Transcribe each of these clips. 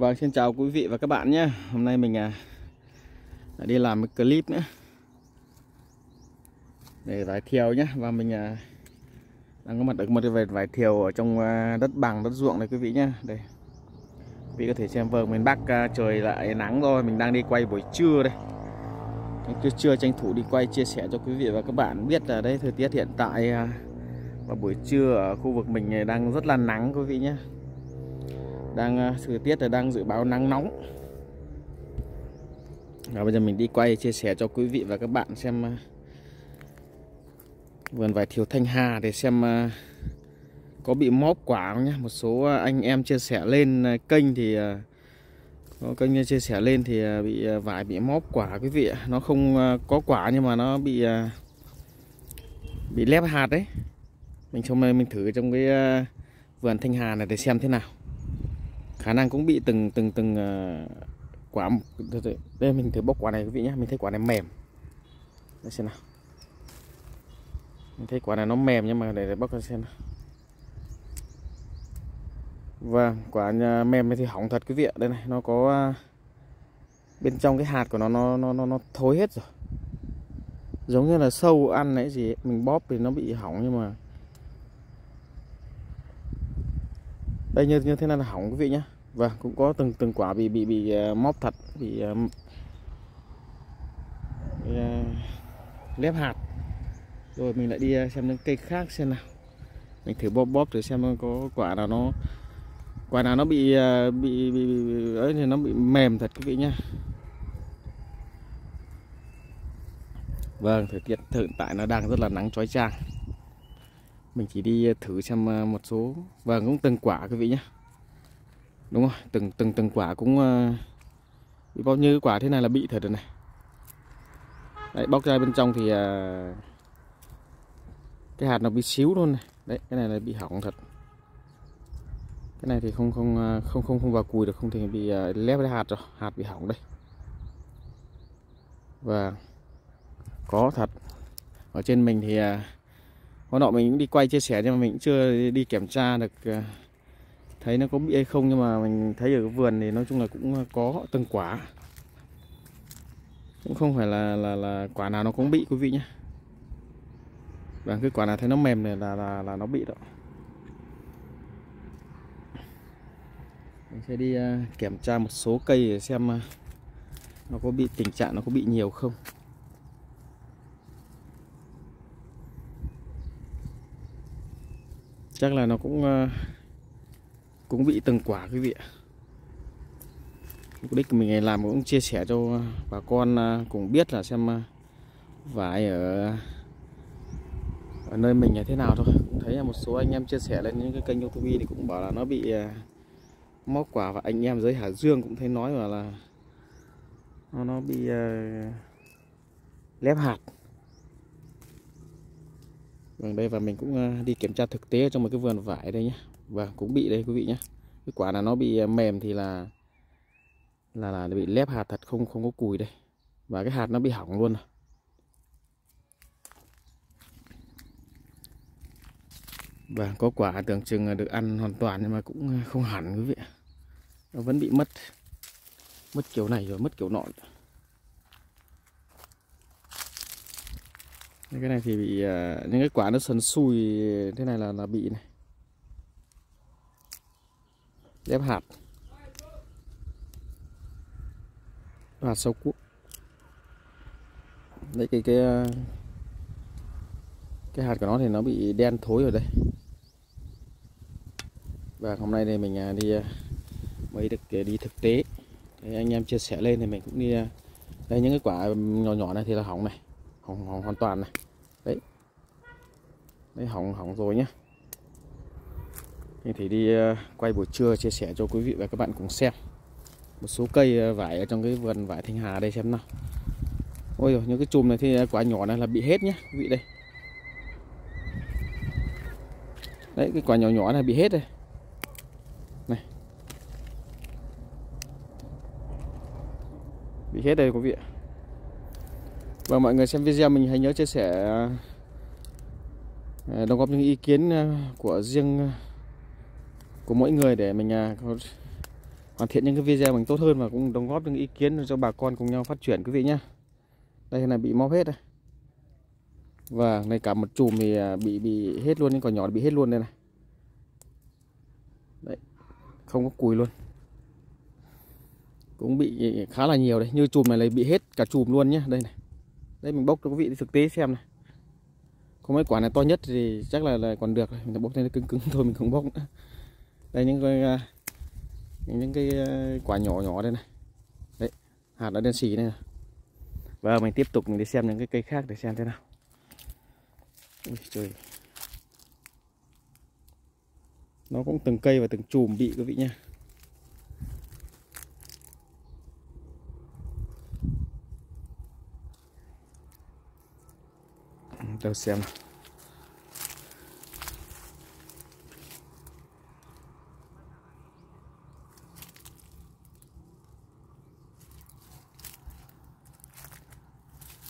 Vâng, xin chào quý vị và các bạn nhé. Hôm nay mình à, đi làm một clip nữa. Để vải thiều nhé. Và mình à, đang có mặt ở một vệt vải thiều ở trong à, đất bằng, đất ruộng này quý vị nhé. Đây. Quý vị có thể xem vâng, miền Bắc à, trời lại nắng rồi. Mình đang đi quay buổi trưa đây. Trưa trưa tranh thủ đi quay chia sẻ cho quý vị và các bạn biết là đây thời tiết hiện tại à, Và buổi trưa ở khu vực mình đang rất là nắng quý vị nhé đang ờ, thời tiết là đang dự báo nắng nóng. Và bây giờ mình đi quay chia sẻ cho quý vị và các bạn xem ờ, vườn vải thiều Thanh Hà để xem ờ, có bị móp quả không nhé một số anh em chia sẻ lên kênh thì có kênh chia sẻ lên thì bị vải bị móp quả quý vị nó không có quả nhưng mà nó bị bị lép hạt đấy. Mình trong mình thử trong cái vườn Thanh Hà này để xem thế nào khả năng cũng bị từng từng từng uh, quả đây mình thử bóc quả này quý vị nhé mình thấy quả này mềm. Đây xem nào. Mình thấy quả này nó mềm nhưng mà để, để bóc ra xem nào. Và quả ờ, mềm thì hỏng thật quý vị ạ. Đây này nó có uh, bên trong cái hạt của nó nó nó nó, nó thối hết rồi. Giống như là sâu ăn nãy gì ấy. mình bóp thì nó bị hỏng nhưng mà đây như như thế này là hỏng quý vị nhé vâng cũng có từng từng quả bị bị bị móc móp thật bị, à, bị uh, lép hạt. Rồi mình lại đi xem những cây khác xem nào. Mình thử bóp bóp thử xem có quả nào nó quả nào nó bị bị bị, bị ấy thì nó bị mềm thật quý vị nhé vâng thời tiết hiện tại nó đang rất là nắng chói chang mình chỉ đi ờ, thử xem ờ, một số và cũng từng quả quý vị nhé đúng rồi từng từng từng quả cũng ờ, bị bao nhiêu quả thế này là bị thật rồi này. Đấy bóc ra bên trong thì cái hạt nó bị xíu luôn này. Đấy cái này là bị hỏng thật. Cái này thì không không không không không vào cùi được không thì bị lép cái hạt rồi hạt bị hỏng đây. Và có thật ở trên mình thì uh, hôm nọ mình cũng đi quay chia sẻ nhưng mà mình cũng chưa đi kiểm tra được ờ, thấy nó có bị hay không, nhưng mà mình thấy ở cái vườn thì nói chung là cũng ờ, có từng quả. Cũng không phải là là là quả nào nó cũng bị, quý vị nhé. Và cái quả nào thấy nó mềm này là là là nó bị đó. Mình sẽ đi ờ, kiểm tra một số cây để xem nó có bị, tình trạng nó có bị nhiều không. Chắc là nó cũng uh, cũng bị từng quả quý vị ạ. Mục đích của mình làm cũng chia sẻ cho bà con ờ, cùng biết là xem ờ, vải ở ở nơi mình là thế nào thôi. Cũng thấy là một số anh em chia sẻ lên những cái kênh youtube thì cũng bảo là nó bị móc quả và anh em dưới Hà Dương cũng thấy nói là, là nó nó bị uh, lép hạt vâng đây và mình cũng à, đi kiểm tra thực tế trong một cái vườn vải đây nhé và vâng, cũng bị đây quý vị nhé Cái quả là nó bị à, mềm thì là là là bị lép hạt thật, không không có cùi đây. Và cái hạt nó bị hỏng luôn và vâng, có quả tưởng chừng được ăn hoàn toàn nhưng mà cũng à, không hẳn quý vị nó vẫn bị mất mất kiểu này rồi, mất kiểu nọ. Cái này thì bị à, những cái quả nó sần sùi thế này là là bị này. Ghép hạt. Hạt sâu cuốc đấy cái cái à, cái hạt của nó thì nó bị đen thối rồi đây. Và hôm nay thì mình à, đi mới được đi thực tế. Đấy, anh em chia sẻ lên thì mình cũng đi đây những cái quả nhỏ nhỏ này thì là hỏng này. Hỏng, hỏng hoàn toàn này đấy, hỏng hỏng rồi nhé thì đi ờ, quay buổi trưa chia sẻ cho quý vị và các bạn cùng xem. Một số cây ờ, vải ở trong cái vườn vải Thanh Hà đây xem nào. Ôi rồi những cái chùm này thì ờ, quả nhỏ này là bị hết nhé quý vị đây. Đấy, cái quả nhỏ nhỏ này bị hết đây. Này. Bị hết đây quý vị và mọi người xem video mình hãy nhớ chia sẻ Ờ, đóng góp những ý kiến ờ, của riêng ờ, của mỗi người để mình à, hoàn thiện những cái video mình tốt hơn và cũng đóng góp những ý kiến cho bà con cùng nhau phát triển, quý vị nhé đây là bị móp hết đây. Và này cả một chùm thì à, bị bị hết luôn nhưng còn nhỏ bị hết luôn đây này. Đấy, không có cùi luôn. Cũng bị khá là nhiều đấy như chùm này là bị hết cả chùm luôn nhé đây này. Đây mình bốc cho quý vị thực tế xem này không mấy quả này to nhất thì chắc là, là còn được mình bốc lên cứng cứng thôi mình không bốc nữa. Đây những cái à, những cái à, quả nhỏ nhỏ đây này. Đấy hạt đã đen xì này và mình tiếp tục mình đi xem những cái cây khác để xem thế nào. Ui trời. Nó cũng từng cây và từng chùm bị quý vị nha đâu xem. Nào.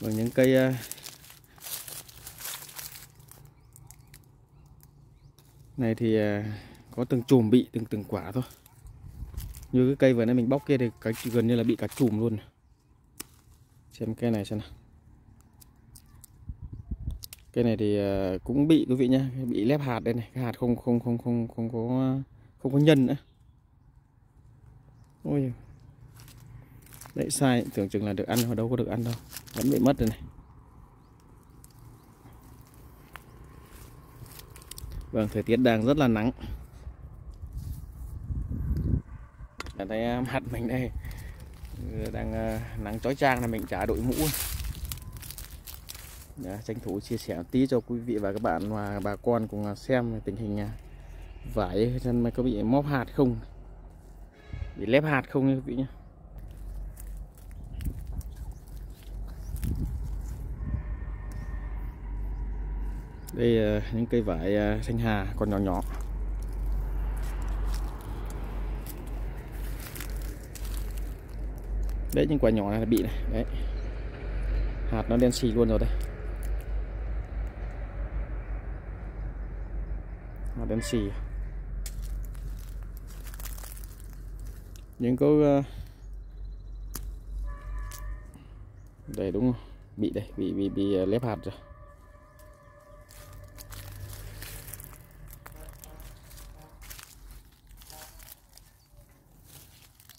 và những cây à, này thì à, có từng chùm bị từng từng quả thôi. Như cái cây vừa nãy mình bóc kia thì cái gần như là bị cả chùm luôn. Xem cây này xem nào cây này thì ờ, cũng bị, quý vị nhá, bị lép hạt đây này, cái hạt không không không không không có không có nhân nữa. Ôi đấy, sai, tưởng chừng là được ăn mà đâu có được ăn đâu, vẫn bị mất rồi này. Vâng thời tiết đang rất là nắng. Ở đây ờ, mặt mình đây, đang ờ, nắng chói chang là mình trả đội mũ. Đã, tranh thủ chia sẻ một tí cho quý vị và các bạn và bà con cùng xem tình hình à, vải chân có bị móp hạt không? Bị lép hạt không quý vị nhé đây là những cây vải à, xanh hà còn nhỏ nhỏ. Đấy những quả nhỏ này là bị này. Đấy. Hạt nó đen xì luôn rồi đây. Đen xì những có ờ, đây đúng không bị đây bị bị bị ờ, lép hạt rồi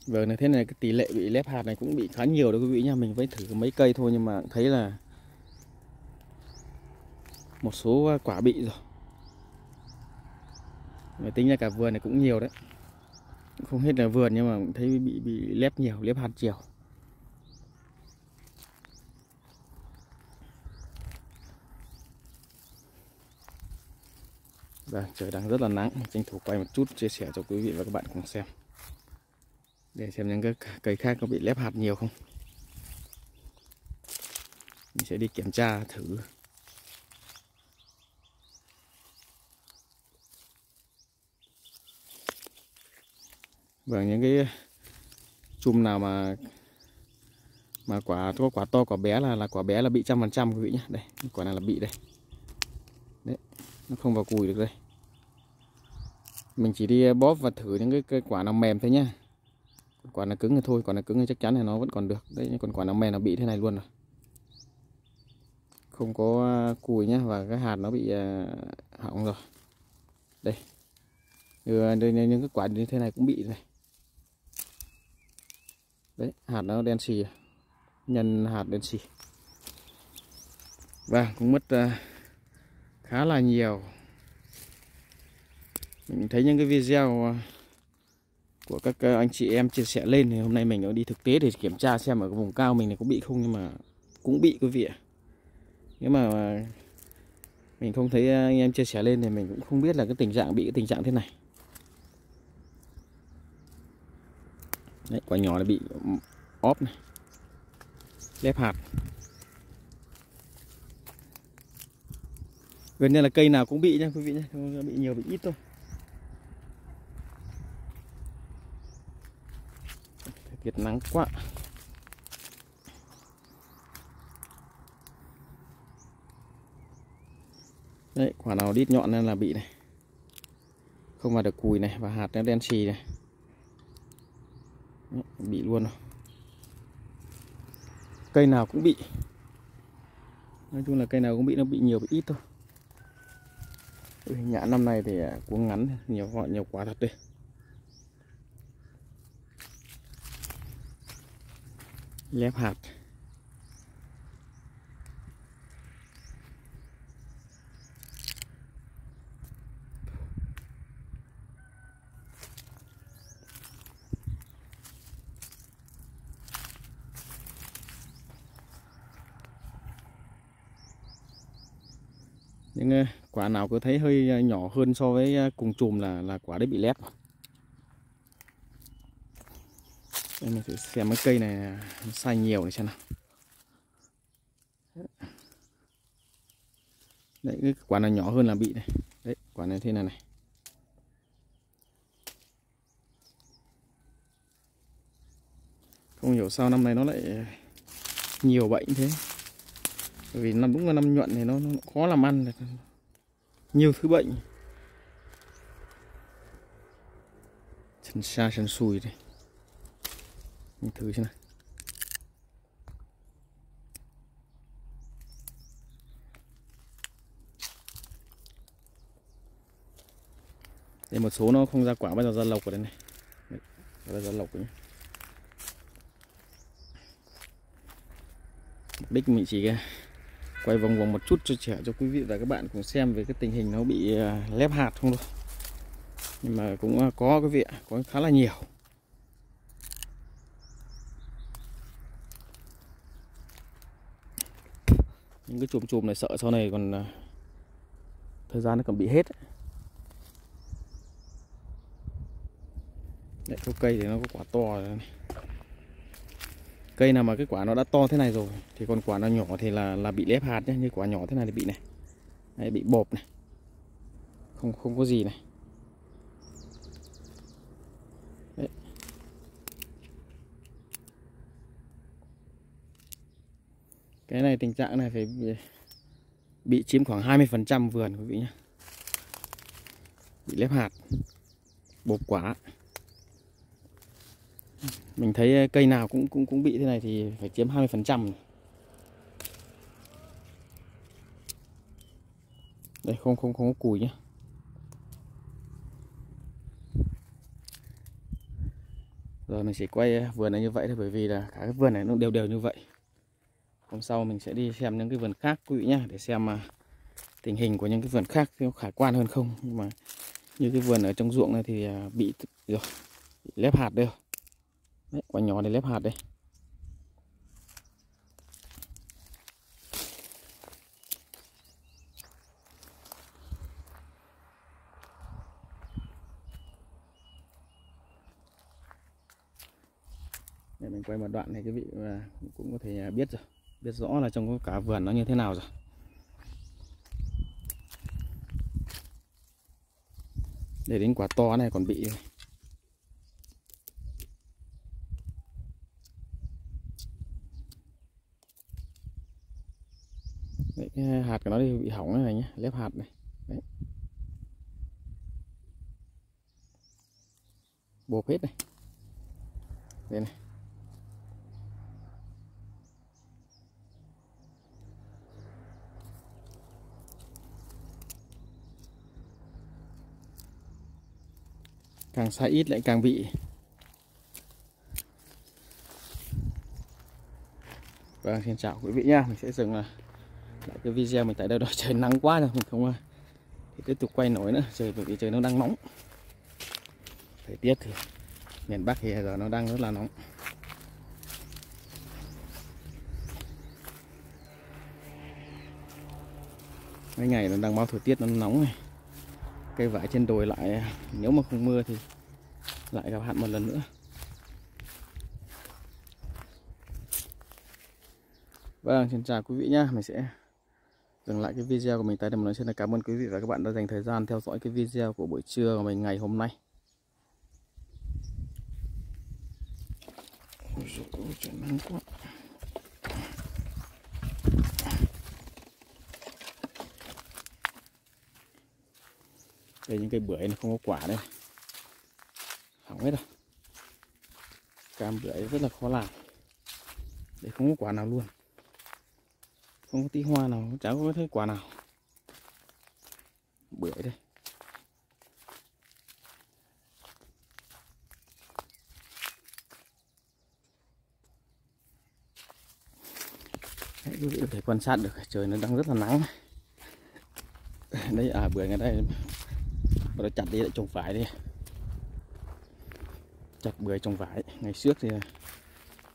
Vâng, thế này cái tỷ lệ bị lép hạt này cũng bị khá nhiều đấy quý vị nha. Mình mới thử mấy cây thôi nhưng mà thấy là một số quả bị rồi. Mới tính ra cả vườn này cũng nhiều đấy. Không hết là vườn nhưng mà thấy bị bị lép nhiều, lép hạt nhiều. Vâng, trời đang rất là nắng, tranh thủ quay một chút chia sẻ cho quý vị và các bạn cùng xem để xem những cái cây khác có bị lép hạt nhiều không mình sẽ đi kiểm tra thử và những cái chùm nào mà mà quả có quả to quả bé là là quả bé là bị trăm phần trăm quý vị nhé đây quả này là bị đây. Đấy nó không vào cùi được đây. Mình chỉ đi bóp và thử những cái, cái quả nào mềm thôi nhá. Quả nào cứng thì thôi quả nào cứng thì chắc chắn là nó vẫn còn được. Đấy còn quả nào mềm nó bị thế này luôn rồi. Không có à, cùi nhá và cái hạt nó bị à, hỏng rồi. Đây. Như à, như những cái quả như thế này cũng bị này đấy hạt nó đen xì. Nhân hạt đen xì. Và cũng mất uh, khá là nhiều. Mình thấy những cái video uh, của các à, anh chị em chia sẻ lên thì hôm nay mình đi thực tế để kiểm tra xem ở cái vùng cao mình này có bị không nhưng mà cũng bị quý vị ạ. Nếu mà mình không thấy anh em chia sẻ lên thì mình cũng không biết là cái tình trạng bị cái tình trạng thế này. Đấy, quả nhỏ là bị óp này. Lép hạt. Gần như là cây nào cũng bị nha quý vị nhé bị nhiều bị ít thôi. Tiết nắng quá. Đấy quả nào đít nhọn nên là bị này. Không vào được cùi này và hạt nó đen xì này bị luôn rồi cây nào cũng bị. Nói chung là cây nào cũng bị nó bị nhiều bị ít thôi. Ui, nhãn năm nay thì à, cuống ngắn nhiều họ nhiều quá thật đấy. Lép hạt. Những ờ, quả nào cứ thấy hơi ờ, nhỏ hơn so với ờ, cùng chùm là là quả đấy bị lép. Đây, mình thử xem cái cây này à, nó sai nhiều để xem nào. Đấy, cái quả nào nhỏ hơn là bị này. Đấy, quả này thế này này. Không hiểu sao năm nay nó lại nhiều bệnh thế bởi vì năm đúng là năm nhuận thì nó, nó khó làm ăn nhiều thứ bệnh. Chân xa chân xùi đây. Nhìn thử xem nào. Đây một số nó không ra quả bây giờ ra lộc ở đây này. Đây, ra lộc nhé mục đích mình chỉ quay vòng vòng một chút cho trẻ cho quý vị và các bạn cùng xem về cái tình hình nó bị à, lép hạt không thôi. Nhưng mà cũng à, có quý vị có khá là nhiều. Những cái chùm chùm này sợ sau này còn à, thời gian nó còn bị hết Đấy, có cây thì nó có quả to rồi này cây nào mà cái quả nó đã to thế này rồi thì còn quả nó nhỏ thì là là bị lép hạt nhé như quả nhỏ thế này thì bị này. Đấy, bị bột này. Không không có gì này. Đấy. cái này tình trạng này phải bị, bị chiếm khoảng 20 phần trăm vườn quý vị nhé bị lép hạt bột quả mình thấy ờ, cây nào cũng cũng cũng bị thế này thì phải chiếm 20 phần trăm. Đây, không không không có cùi nhé rồi, mình sẽ quay vườn này như vậy thôi, bởi vì là cả cái vườn này nó đều đều như vậy. Hôm sau mình sẽ đi xem những cái vườn khác, quý vị nhé để xem mà tình hình của những cái vườn khác nó khả quan hơn không. Nhưng mà như cái vườn ở trong ruộng này thì à, bị rồi, bị lép hạt đây Đấy, quả nhỏ này lép hạt đây. Để mình quay một đoạn này quý vị cũng có thể biết rồi. Biết rõ là trong cả vườn nó như thế nào rồi. Để đến quả to này còn bị cái hạt của nó bị hỏng này nhé lép hạt này. Đấy. bột hết này. Đây này. Càng xa ít lại càng bị Vâng, xin chào quý vị nha Mình sẽ dừng lại cái video mình tại đây rồi trời nắng quá rồi mình không thì tiếp tục quay nổi nữa trời bởi vì trời nó đang nóng. Thời tiết thì miền Bắc thì giờ nó đang rất là nóng. Mấy ngày nó đang báo thời tiết nó nóng này. Cây vải trên đồi lại nếu mà không mưa thì lại gặp hạn một lần nữa. Vâng, xin chào quý vị nhá Mình sẽ dừng lại cái video của mình tại đây một lần xin là cảm ơn quý vị và các bạn đã dành thời gian theo dõi cái video của buổi trưa của mình ngày hôm nay. Đây, những cây bưởi này không có quả đây. Hỏng hết rồi. Cam bưởi rất là khó làm. Để không có quả nào luôn không có tí hoa nào chả có thấy quả nào. Bưởi đây. Đấy, quý vị có thể quan sát được trời nó đang rất là nắng. Đây à bưởi ngay đây. Nó chặt đi lại trồng vải đi chặt bưởi trồng vải. Ngày trước thì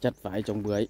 chặt vải trồng bưởi.